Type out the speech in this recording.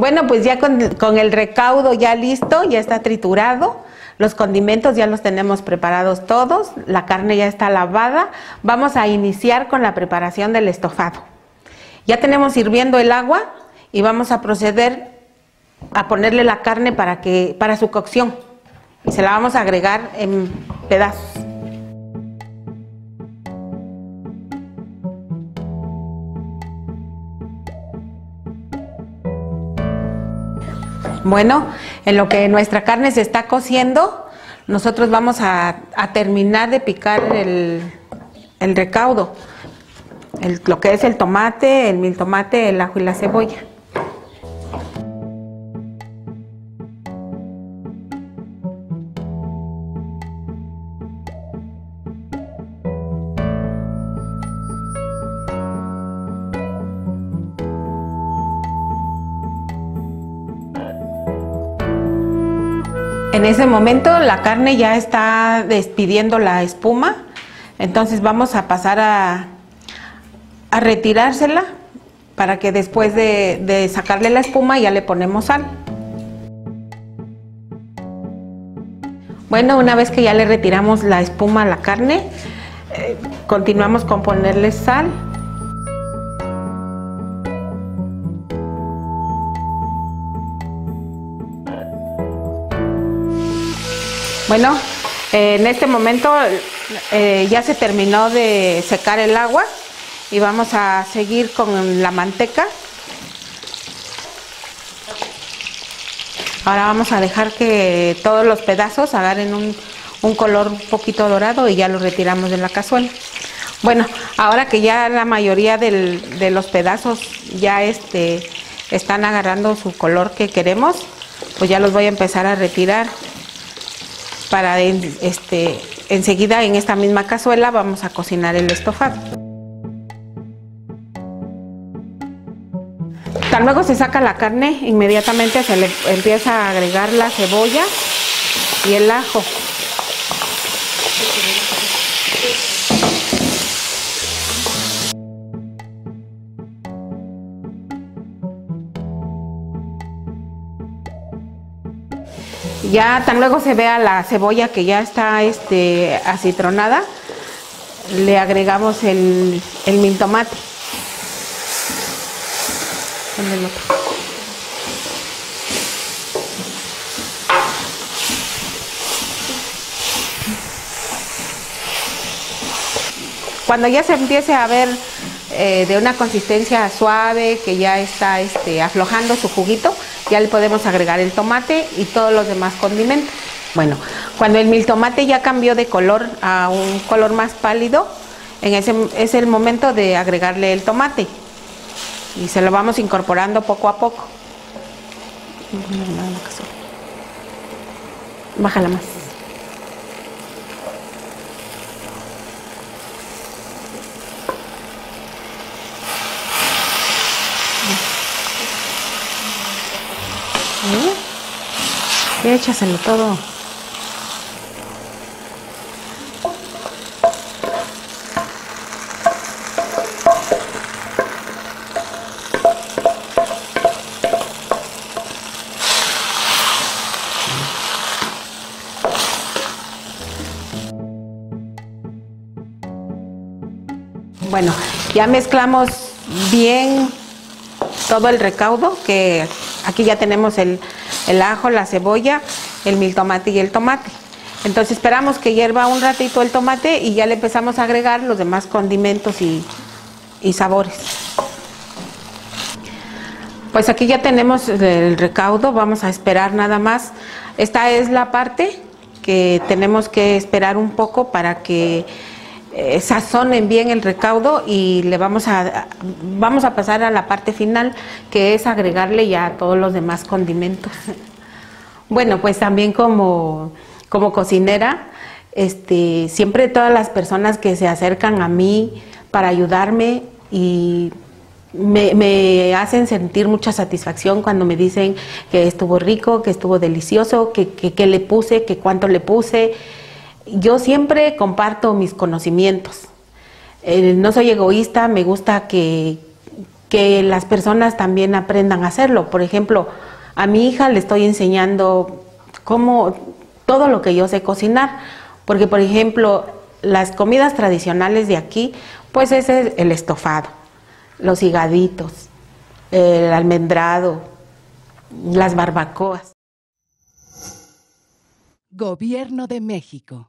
Bueno, pues ya con, el recaudo ya listo, ya está triturado, los condimentos ya los tenemos preparados todos, la carne ya está lavada, vamos a iniciar con la preparación del estofado. Ya tenemos hirviendo el agua y vamos a proceder a ponerle la carne para, que, para su cocción se la vamos a agregar en pedazos. Bueno, en lo que nuestra carne se está cociendo, nosotros vamos a, terminar de picar el, el recaudo, lo que es el tomate, el mil tomate, el ajo y la cebolla. En ese momento la carne ya está despidiendo la espuma, entonces vamos a pasar a, retirársela para que después de, de, sacarle la espuma ya le ponemos sal. Bueno, una vez que ya le retiramos la espuma a la carne, eh, continuamos con ponerle sal. Bueno, en este momento eh, ya se terminó de secar el agua y vamos a seguir con la manteca. Ahora vamos a dejar que todos los pedazos agarren un, color un poquito dorado y ya los retiramos de la cazuela. Bueno, ahora que ya la mayoría de los pedazos ya este, están agarrando su color que queremos, pues ya los voy a empezar a retirar para este, enseguida en esta misma cazuela vamos a cocinar el estofado. Tan luego se saca la carne, inmediatamente se le empieza a agregar la cebolla y el ajo. Ya tan luego se vea la cebolla que ya está este, acitronada, le agregamos el, el. Cuando ya se empiece a ver eh, de una consistencia suave, que ya está este, aflojando su juguito, ya le podemos agregar el tomate y todos los demás condimentos. Bueno, cuando el mil tomate ya cambió de color a un color más pálido, en ese es el momento de agregarle el tomate y se lo vamos incorporando poco a poco. Bájala más. ¿Eh? Échaselo todo. Bueno, ya mezclamos bien todo el recaudo, que aquí ya tenemos el, ajo, la cebolla, el mil tomate y el tomate. Entonces esperamos que hierva un ratito el tomate y ya le empezamos a agregar los demás condimentos y, y sabores. Pues aquí ya tenemos el recaudo, vamos a esperar nada más. Esta es la parte que tenemos que esperar un poco para que eh, sazonen bien el recaudo y le vamos a, vamos a pasar a la parte final que es agregarle ya todos los demás condimentos. Bueno, pues también como, como cocinera, este, siempre todas las personas que se acercan a mí para ayudarme y me, hacen sentir mucha satisfacción cuando me dicen que estuvo rico, que estuvo delicioso, que, que le puse, que cuánto le puse yo siempre comparto mis conocimientos. Eh, no soy egoísta, me gusta que, que las personas también aprendan a hacerlo. Por ejemplo, a mi hija le estoy enseñando cómo todo lo que yo sé cocinar, porque por ejemplo, las comidas tradicionales de aquí, pues es el estofado, los higaditos, el almendrado, las barbacoas. Gobierno de México.